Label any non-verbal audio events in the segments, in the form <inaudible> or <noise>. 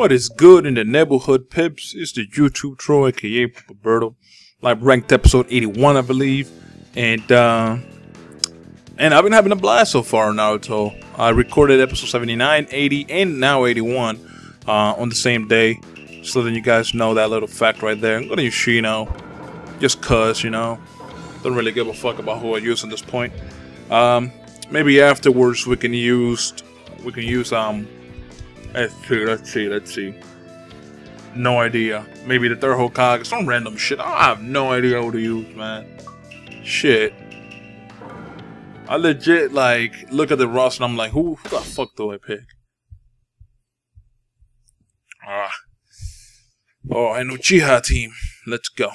What is good in the neighborhood, pips? It's the YouTube troll, aka Roberto. Like ranked episode 81, I believe. And uh, and I've been having a blast so far on Naruto. I recorded episode 79, 80, and now 81 uh, on the same day. So then you guys know that little fact right there. I'm gonna use Shino. Just cuz, you know. Don't really give a fuck about who I use at this point. Um, maybe afterwards we can use we can use um let's see, let's see, let's see. No idea. Maybe the third Hokage, some random shit. I have no idea what to use, man. Shit. I legit like look at the roster and I'm like, who, who the fuck do I pick? Ah. Oh, and Uchiha team. Let's go.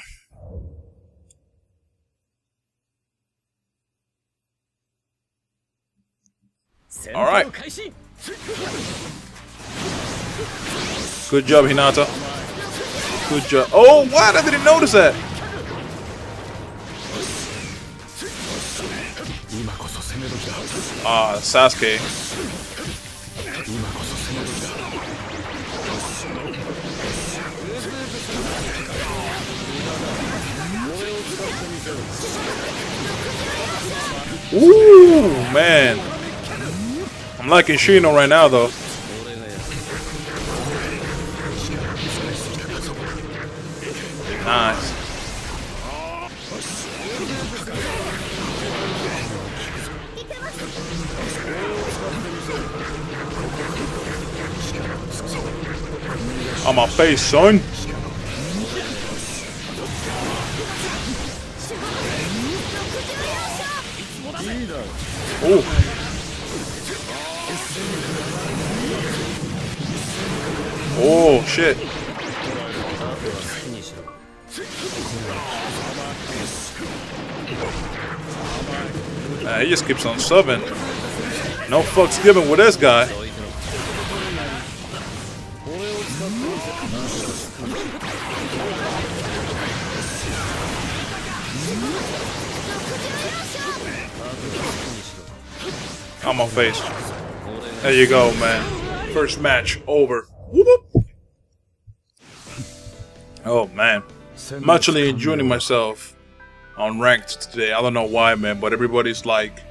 All right. Good job, Hinata. Good job. Oh, what? I didn't notice that. Ah, Sasuke. Ooh, man. I'm liking Shino right now, though. Nice. On my face, son. Oh. Oh, shit. Uh, he just keeps on subbing. No fucks given with this guy. I'm On face. There you go, man. First match over. Oh man, I'm actually enjoying myself on ranked today. I don't know why, man, but everybody's like,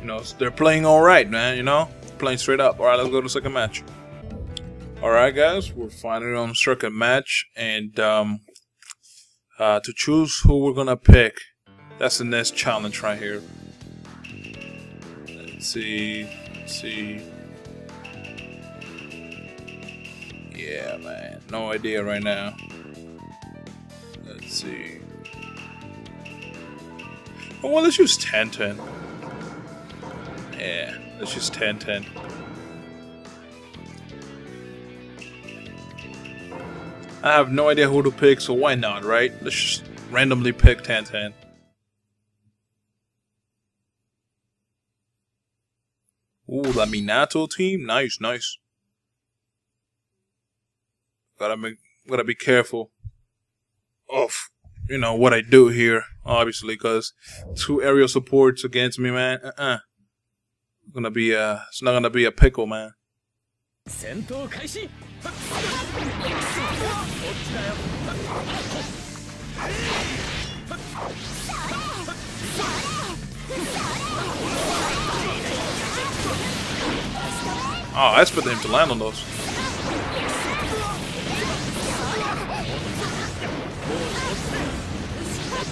you know, they're playing all right, man. You know, playing straight up. All right, let's go to the second match. All right, guys, we're finally on second match, and um, uh, to choose who we're gonna pick, that's the next challenge right here. Let's see, let's see. Yeah, man, no idea right now. Let's see. Oh, well, let's use Tenten. Yeah, let's use Tenten. I have no idea who to pick, so why not, right? Let's just randomly pick Tenten. Ooh, the Minato team? Nice, nice. Gotta be, gotta be careful of you know what I do here, obviously, because two aerial supports against me, man. Uh uh Gonna be a, it's not gonna be a pickle, man. Oh, I expected him to land on those.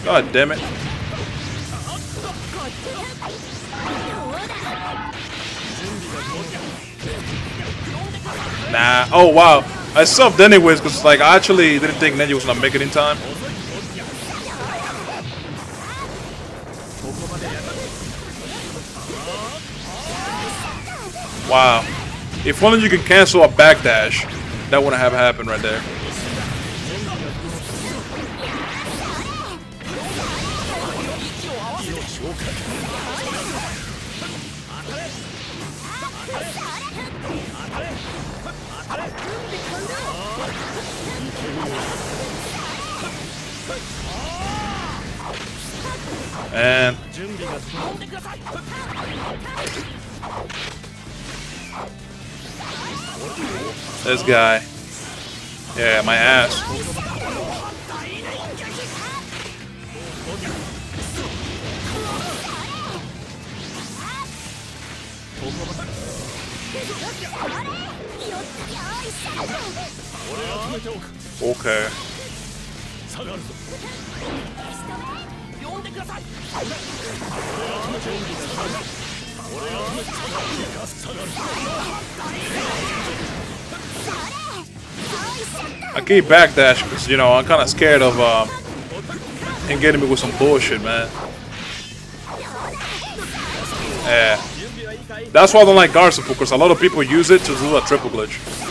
God damn it. Nah. Oh, wow. I subbed anyways because like, I actually didn't think Neji was to make it in time. Wow. If only you could cancel a backdash, that wouldn't have happened right there. And this guy. Yeah, my ass. Okay. I keep backdash because, you know, I'm kind of scared of um, him getting me with some bullshit, man. Yeah. That's why I don't like Garcifu, because a lot of people use it to do a triple glitch.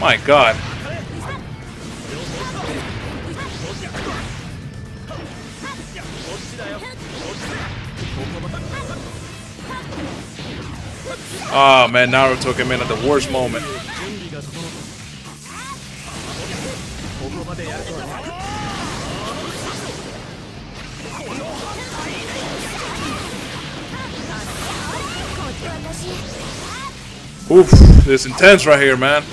My god. Oh man, Naruto came in at the worst moment. Oof, this intense right here, man.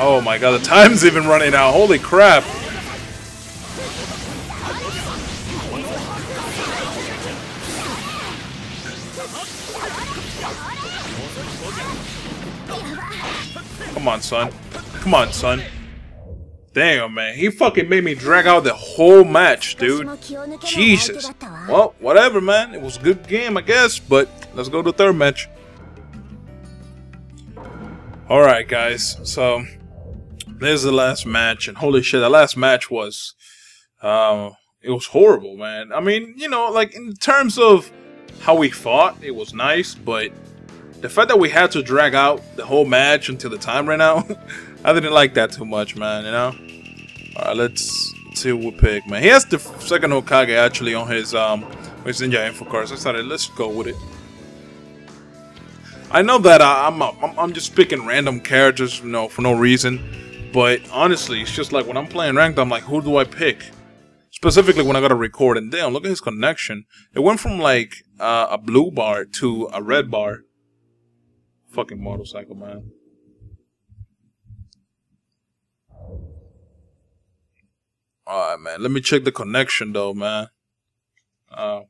Oh my god, the time's even running out. Holy crap. Come on, son. Come on, son. Damn, man. He fucking made me drag out the whole match, dude. Jesus. Well, whatever, man. It was a good game, I guess, but let's go to the third match. Alright, guys. So, there's the last match, and holy shit, the last match was, um, it was horrible, man. I mean, you know, like in terms of how we fought, it was nice, but the fact that we had to drag out the whole match until the time ran out, <laughs> I didn't like that too much, man. You know. All right, let's see what we pick, man. He has the second Hokage actually on his um his ninja info card. So I decided let's go with it. I know that I, I'm, I'm I'm just picking random characters, you know, for no reason. But honestly, it's just like when I'm playing ranked, I'm like, who do I pick? Specifically when I gotta record. And damn, look at his connection. It went from like uh, a blue bar to a red bar. Fucking motorcycle, man. Alright, man. Let me check the connection, though, man. Uh,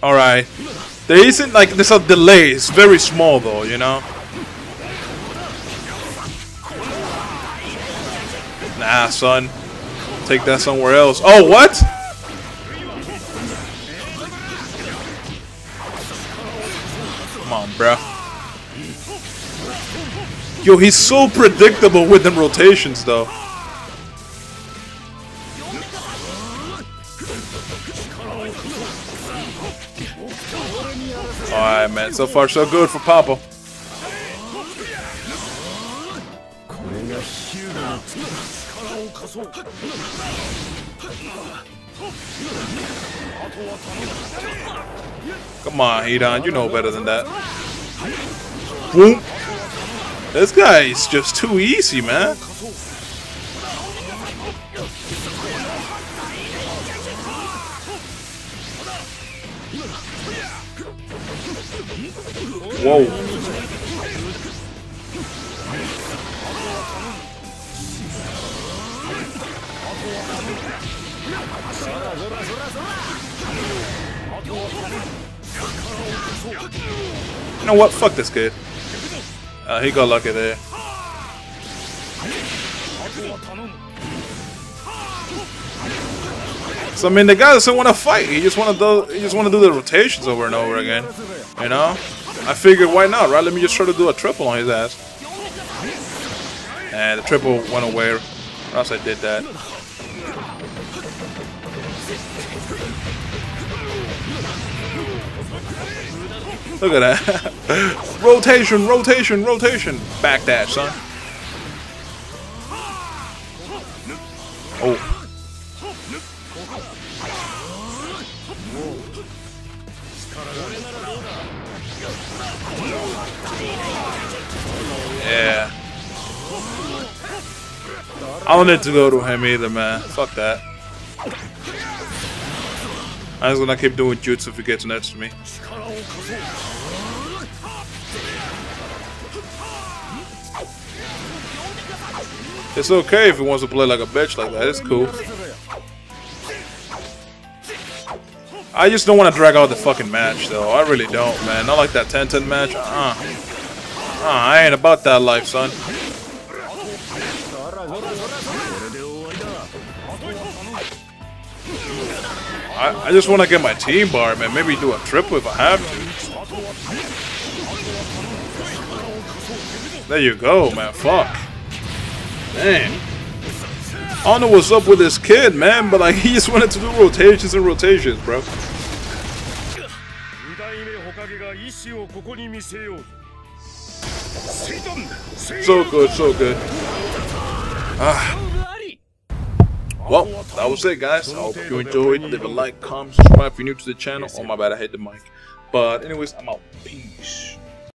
Alright. There isn't, like, there's a delay. It's very small, though, you know? Nah, son. Take that somewhere else. Oh, what? Come on, bro. Yo, he's so predictable with them rotations, though. Alright, man. So far, so good for Papa. Come on, Hidan, you know better than that. Boom. This guy is just too easy, man. Whoa. You know what? Fuck this kid. Uh, he got lucky there. So I mean, the guy doesn't want to fight. He just want to do. He just want to do the rotations over and over again. You know? I figured, why not, right? Let me just try to do a triple on his ass. And the triple went away. Or else I did that. Look at that. <laughs> rotation, rotation, rotation. Back that, son. Oh. Yeah. I don't need to go to him either, man. Fuck that. I'm just gonna keep doing jutsu if he gets next to me. It's okay if he wants to play like a bitch like that. It's cool. I just don't want to drag out the fucking match, though. I really don't, man. Not like that Tenten match. Uh, uh, I ain't about that life, son. I, I just want to get my team bar, man. Maybe do a triple if I have to. There you go, man. Fuck. Man. I don't know what's up with this kid, man, but like <laughs> he just wanted to do rotations and rotations, bro. So good, so good. Ah. Well, that was it, guys. I hope you enjoyed. Leave a like, comment, subscribe if you're new to the channel. Oh, my bad, I hit the mic. But anyways, I'm out. Peace.